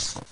you